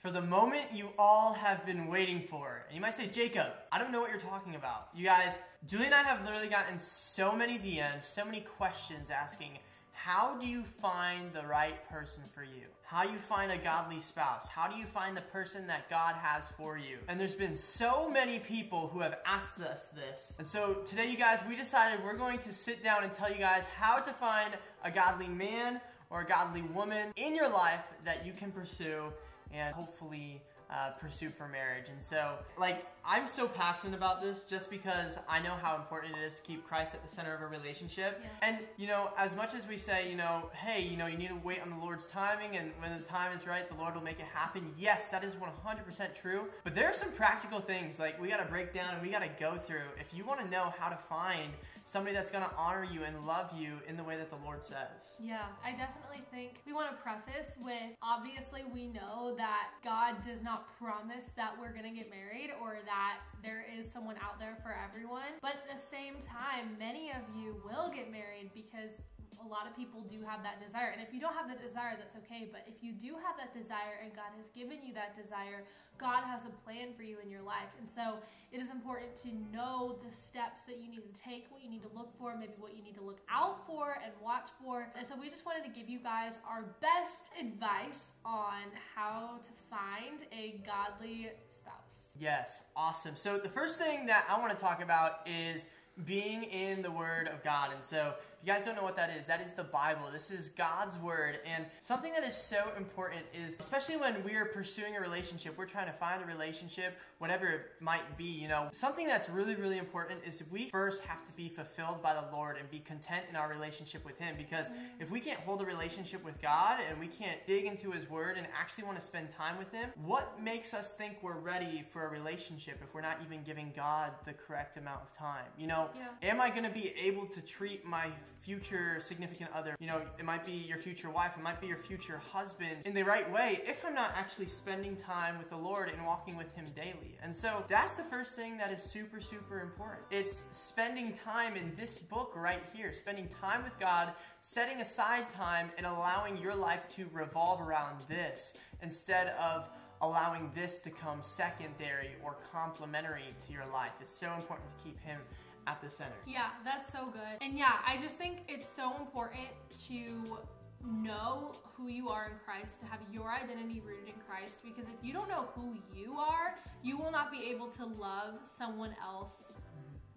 for the moment you all have been waiting for. And you might say, Jacob, I don't know what you're talking about. You guys, Julia and I have literally gotten so many DMs, so many questions asking, how do you find the right person for you? How do you find a godly spouse? How do you find the person that God has for you? And there's been so many people who have asked us this. And so today, you guys, we decided we're going to sit down and tell you guys how to find a godly man or a godly woman in your life that you can pursue and hopefully uh, pursue for marriage. And so, like, I'm so passionate about this just because I know how important it is to keep Christ at the center of a relationship. Yeah. And, you know, as much as we say, you know, hey, you know, you need to wait on the Lord's timing and when the time is right, the Lord will make it happen. Yes, that is 100% true. But there are some practical things like we got to break down and we got to go through if you want to know how to find somebody that's going to honor you and love you in the way that the Lord says. Yeah, I definitely think we want to preface with obviously we know that God does not promise that we're going to get married or that there is someone out there for everyone. But at the same time, many of you will get married because a lot of people do have that desire. And if you don't have the desire, that's okay. But if you do have that desire and God has given you that desire, God has a plan for you in your life. And so it is important to know the steps that you need to take, what you need to look for, maybe what you need to look out for and watch for. And so we just wanted to give you guys our best advice on how to find a godly spouse. Yes, awesome. So the first thing that I want to talk about is being in the Word of God. And so you guys don't know what that is, that is the Bible. This is God's Word. And something that is so important is, especially when we are pursuing a relationship, we're trying to find a relationship, whatever it might be, you know, something that's really, really important is we first have to be fulfilled by the Lord and be content in our relationship with Him. Because if we can't hold a relationship with God and we can't dig into His Word and actually want to spend time with Him, what makes us think we're ready for a relationship if we're not even giving God the correct amount of time? You know, Yeah. am I going to be able to treat my future significant other, you know, it might be your future wife, it might be your future husband, in the right way if I'm not actually spending time with the Lord and walking with Him daily? And so that's the first thing that is super, super important. It's spending time in this book right here, spending time with God, setting aside time, and allowing your life to revolve around this instead of allowing this to come secondary or complementary to your life. It's so important to keep Him at the center. Yeah, that's so good. And yeah, I just think it's so important to know who you are in Christ, to have your identity rooted in Christ, because if you don't know who you are, you will not be able to love someone else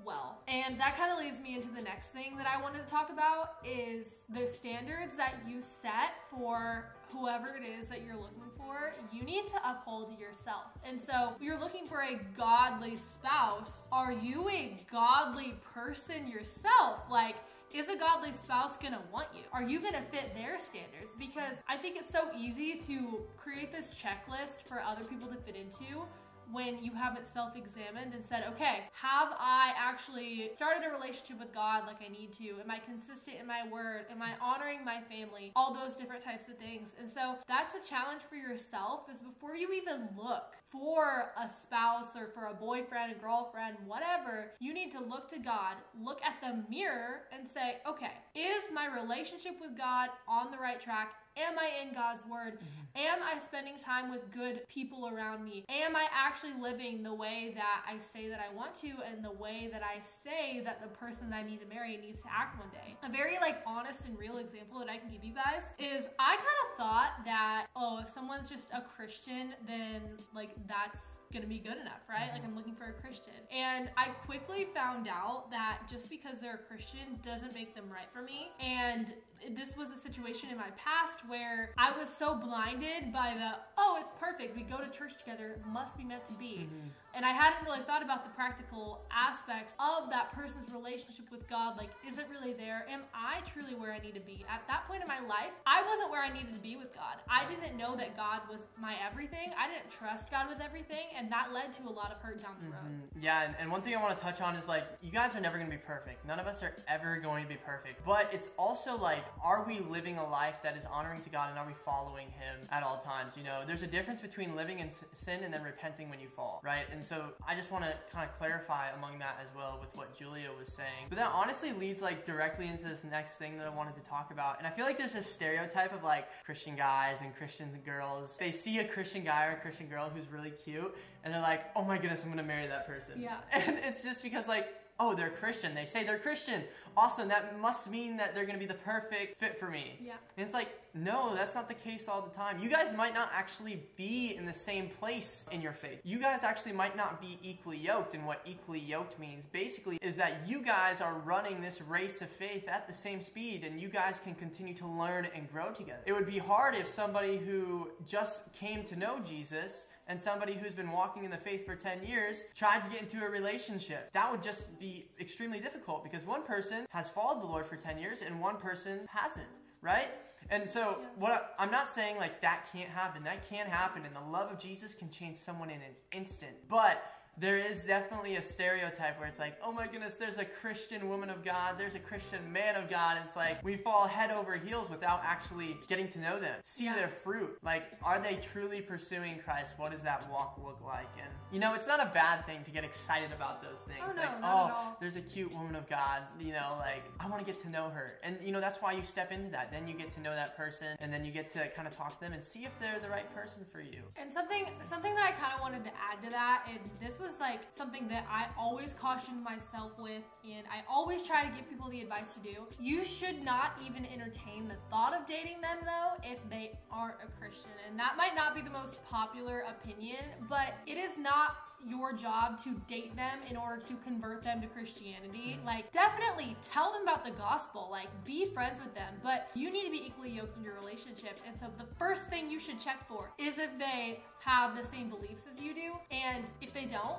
well. And that kind of leads me into the next thing that I wanted to talk about is the standards that you set for whoever it is that you're looking for, you need to uphold yourself. And so you're looking for a godly spouse. Are you a godly person yourself? Like, is a godly spouse gonna want you? Are you gonna fit their standards? Because I think it's so easy to create this checklist for other people to fit into when you haven't self examined and said, okay, have I actually started a relationship with God like I need to? Am I consistent in my word? Am I honoring my family? All those different types of things. And so that's a challenge for yourself is before you even look for a spouse or for a boyfriend, a girlfriend, whatever, you need to look to God, look at the mirror and say, okay, is my relationship with God on the right track? Am I in God's word? Am I spending time with good people around me? Am I actually living the way that I say that I want to and the way that I say that the person that I need to marry needs to act one day? A very like honest and real example that I can give you guys is I kind of thought that oh, if someone's just a Christian, then like that's gonna be good enough, right? Like I'm looking for a Christian. And I quickly found out that just because they're a Christian doesn't make them right for me. And this was a situation in my past where I was so blinded by the, oh, it's perfect. We go to church together, must be meant to be. Mm-hmm. And I hadn't really thought about the practical aspects of that person's relationship with God. Like, is it really there? Am I truly where I need to be? At that point in my life, I wasn't where I needed to be with God. I didn't know that God was my everything. I didn't trust God with everything. And that led to a lot of hurt down the road. Mm, Yeah, and, and one thing I want to touch on is like, you guys are never going to be perfect. None of us are ever going to be perfect. But it's also like are we living a life that is honoring to God and are we following Him at all times? You know, there's a difference between living in sin and then repenting when you fall, right? And so I just want to kind of clarify among that as well with what Julia was saying. But that honestly leads like directly into this next thing that I wanted to talk about. And I feel like there's a stereotype of like Christian guys and Christians and girls. They see a Christian guy or a Christian girl who's really cute and they're like, oh my goodness, I'm gonna marry that person. Yeah. And it's just because like, oh, they're Christian. They say they're Christian. Awesome. That must mean that they're gonna be the perfect fit for me. Yeah. And it's like, no, that's not the case all the time. You guys might not actually be in the same place in your faith. You guys actually might not be equally yoked. And what equally yoked means basically is that you guys are running this race of faith at the same speed and you guys can continue to learn and grow together. It would be hard if somebody who just came to know Jesus and somebody who's been walking in the faith for 10 years tried to get into a relationship. That would just be extremely difficult because one person has followed the Lord for 10 years and one person hasn't, right? And so, what I, I'm not saying like that can't happen. That can happen, and the love of Jesus can change someone in an instant. But there is definitely a stereotype where it's like, oh my goodness, there's a Christian woman of God, there's a Christian man of God. And it's like we fall head over heels without actually getting to know them, see their fruit. Like, are they truly pursuing Christ? What does that walk look like? And you know, it's not a bad thing to get excited about those things. Oh, no, like, not oh, at all. there's a cute woman of God, you know, like I want to get to know her. And you know, that's why you step into that. Then you get to know that person and then you get to kind of talk to them and see if they're the right person for you. And something something that I kind of wanted to add to that, and this was like something that I always cautioned myself with, and I always try to give people the advice to do. You should not even entertain the thought of dating them though if they aren't a Christian. And that might not be the most popular opinion, but it is not your job to date them in order to convert them to Christianity. Like, definitely tell them about the gospel, like, be friends with them, but you need to be equally yoked in your relationship. And so, the first thing you should check for is if they have the same beliefs as you do, and if they don't,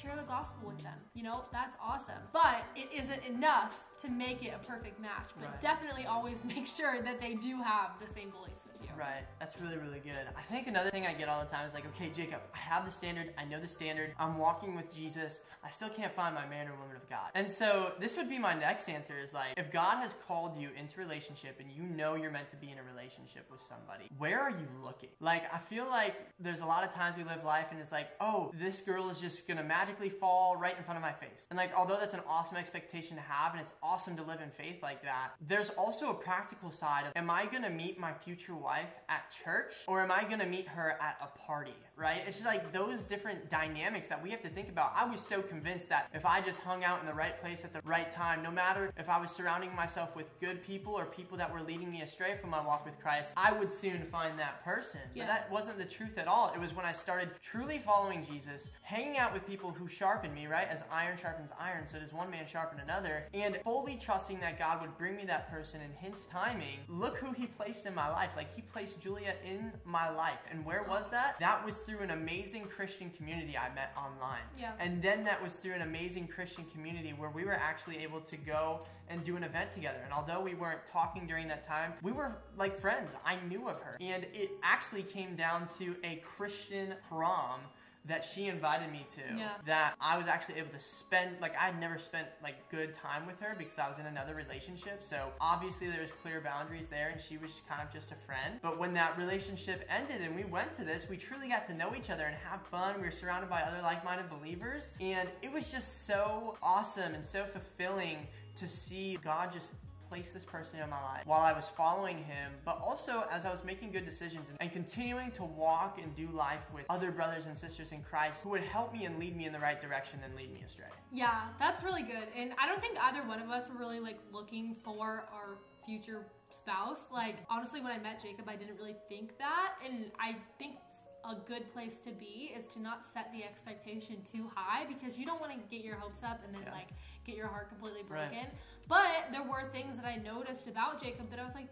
share the gospel with them. You know, that's awesome. But it isn't enough to make it a perfect match, but Right. definitely always make sure that they do have the same beliefs you. Right. That's really, really good. I think another thing I get all the time is like, okay, Jacob, I have the standard. I know the standard. I'm walking with Jesus. I still can't find my man or woman of God. And so this would be my next answer is like, if God has called you into relationship and you know you're meant to be in a relationship with somebody, where are you looking? Like, I feel like there's a lot of times we live life and it's like, oh, this girl is just gonna magically fall right in front of my face. And like, although that's an awesome expectation to have and it's awesome to live in faith like that, there's also a practical side of, am I gonna meet my future wife at church? Or am I gonna meet her at a party, right? It's just like those different dynamics that we have to think about. I was so convinced that if I just hung out in the right place at the right time, no matter if I was surrounding myself with good people or people that were leading me astray from my walk with Christ, I would soon find that person. Yeah. But that wasn't the truth at all. It was when I started truly following Jesus, hanging out with people who sharpened me, right? As iron sharpens iron, so does one man sharpen another, and fully trusting that God would bring me that person in His timing. Look who He placed in my life. Like He placed Julia in my life. And where was that? That was through an amazing Christian community I met online. Yeah. And then that was through an amazing Christian community where we were actually able to go and do an event together. And although we weren't talking during that time, we were like friends. I knew of her. And it actually came down to a Christian prom that she invited me to Yeah. that I was actually able to spend like I had never spent like good time with her because I was in another relationship. So obviously there was clear boundaries there and she was kind of just a friend. But when that relationship ended and we went to this, we truly got to know each other and have fun. We were surrounded by other like-minded believers and it was just so awesome and so fulfilling to see God just place this person in my life while I was following him, but also as I was making good decisions and, continuing to walk and do life with other brothers and sisters in Christ who would help me and lead me in the right direction and lead me astray. Yeah, that's really good. And I don't think either one of us were really like looking for our future spouse. Like honestly, when I met Jacob, I didn't really think that, and I think a good place to be is to not set the expectation too high because you don't want to get your hopes up and then Yeah. like get your heart completely Right. broken. But there were things that I noticed about Jacob that I was like,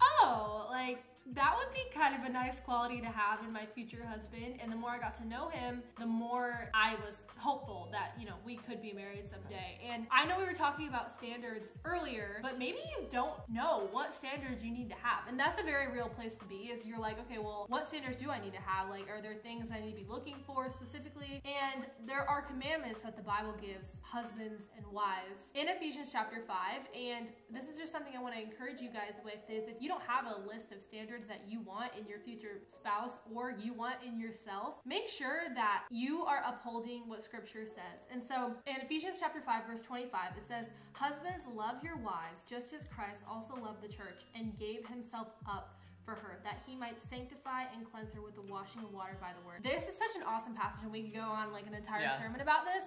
oh, like that would be kind of a nice quality to have in my future husband. And the more I got to know him, the more I was hopeful that, you know, we could be married someday. And I know we were talking about standards earlier, but maybe you don't know what standards you need to have. And that's a very real place to be is you're like, okay, well, what standards do I need to have? Like, are there things I need to be looking for specifically? And there are commandments that the Bible gives husbands and wives in Ephesians chapter 5. And this is just something I want to encourage you guys with is if you don't have a list of standards that you want in your future spouse or you want in yourself, make sure that you are upholding what scripture says. And so in Ephesians chapter 5 verse 25 it says, "Husbands love your wives just as Christ also loved the church and gave himself up for her, that he might sanctify and cleanse her with the washing of water by the word. This is such an awesome passage, and we could go on like an entire Yeah. sermon about this.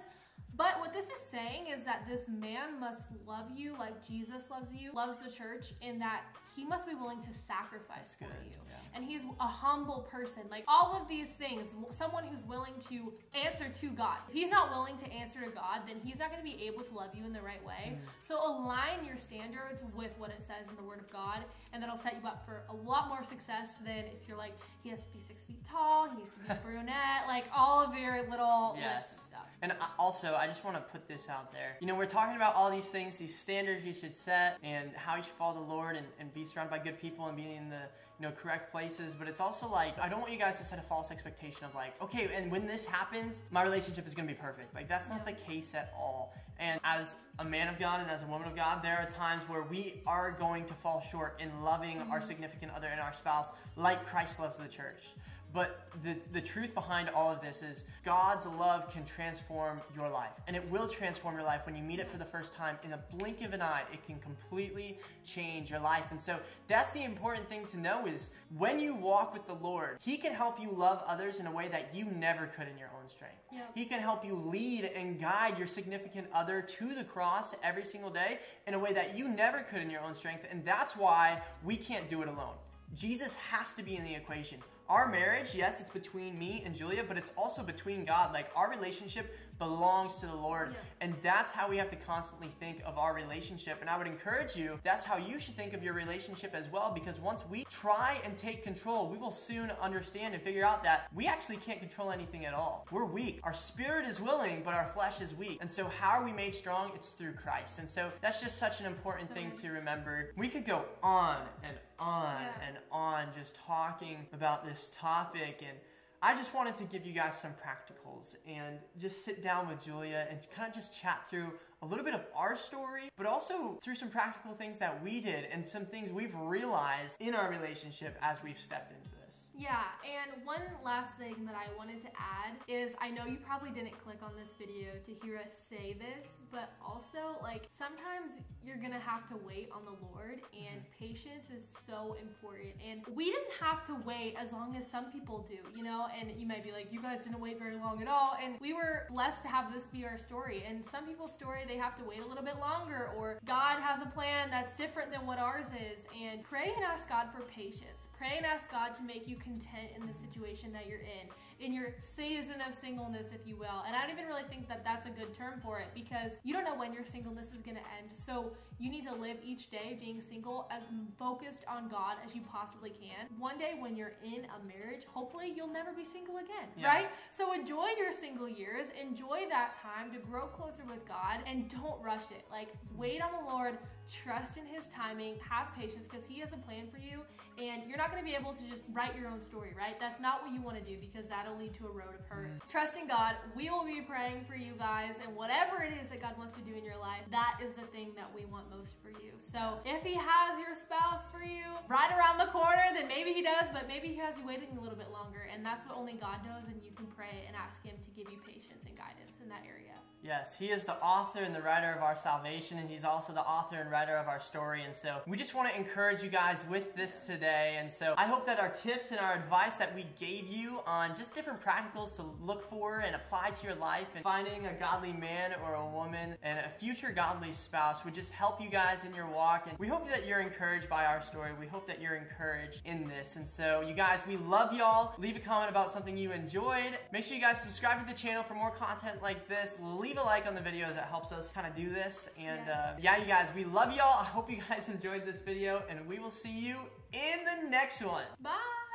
But what this is saying is that this man must love you like Jesus loves you, loves the church, and that he must be willing to sacrifice for you. yeah. And he's a humble person. Like all of these things, someone who's willing to answer to God. If he's not willing to answer to God, then he's not going to be able to love you in the right way. Mm. So align your standards with what it says in the Word of God, and that'll set you up for a lot more success than if you're like, he has to be six feet tall, he needs to be a brunette, like all of your little Yes. lists stuff. And I- also, I just want to put this out there. You know, we're talking about all these things, these standards you should set, and how you should follow the Lord and, and be surrounded by good people and be in the you know correct places. But it's also like I don't want you guys to set a false expectation of like, okay, and when this happens, my relationship is going to be perfect. Like that's not the case at all. And as a man of God and as a woman of God, there are times where we are going to fall short in loving mm-hmm. our significant other and our spouse like Christ loves the church. But the, the truth behind all of this is God's love can transform your life. And it will transform your life when you meet it for the first time. In a blink of an eye, it can completely change your life. And so that's the important thing to know is when you walk with the Lord, He can help you love others in a way that you never could in your own strength. Yep. He can help you lead and guide your significant other to the cross every single day in a way that you never could in your own strength. And that's why we can't do it alone. Jesus has to be in the equation. Our marriage, yes, it's between me and Julia, but it's also between God. Like our relationship belongs to the Lord. Yeah. And that's how we have to constantly think of our relationship. And I would encourage you, that's how you should think of your relationship as well, because once we try and take control, we will soon understand and figure out that we actually can't control anything at all. We're weak. Our spirit is willing, but our flesh is weak. And so, how are we made strong? It's through Christ. And so, that's just such an important So thing to remember. We could go on and on Yeah. and on just talking about this topic and I just wanted to give you guys some practicals and just sit down with Julia and kind of just chat through a little bit of our story, but also through some practical things that we did and some things we've realized in our relationship as we've stepped into this. Yeah, and one last thing that I wanted to add is I know you probably didn't click on this video to hear us say this, but also, like, sometimes you're gonna have to wait on the Lord, and mm-hmm. patience is so important. And we didn't have to wait as long as some people do, you know? And you might be like, you guys didn't wait very long at all. And we were blessed to have this be our story. And some people's story, they have to wait a little bit longer, or God has a plan that's different than what ours is. And pray and ask God for patience. Pray and ask God to make you content in the situation that you're in, in your season of singleness, if you will. And I don't even really think that that's a good term for it because you don't know when your singleness is going to end. So you need to live each day being single as focused on God as you possibly can. One day when you're in a marriage, hopefully you'll never be single again, Yeah. right? So enjoy your single years, enjoy that time to grow closer with God, and don't rush it. Like, wait on the Lord, trust in His timing, have patience because He has a plan for you, and you're not going to be able to just write your own story, right? That's not what you want to do because that'll lead to a road of hurt. Mm. Trust in God, we will be praying for you guys, and whatever it is that God wants to do in your life, that is the thing that we want most for you. So if He has your spouse for you right around the corner, then maybe He does, but maybe He has you waiting a little bit longer, and that's what only God knows, and you can pray and ask Him to give you patience and guidance in that area. Yes, he is the author and the writer of our salvation, and he's also the author and writer of our story. And so we just want to encourage you guys with this today. And so I hope that our tips and our advice that we gave you on just different practicals to look for and apply to your life and finding a godly man or a woman and a future godly spouse would just help you guys in your walk. And we hope that you're encouraged by our story. We hope that you're encouraged in this. And so, you guys, we love y'all. Leave a comment about something you enjoyed. Make sure you guys subscribe to the channel for more content like this. Leave a like on the videos. That helps us kind of do this. And Yes. uh, yeah, you guys, we love y'all. I hope you guys enjoyed this video, and we will see you in the next one. Bye.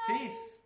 Peace.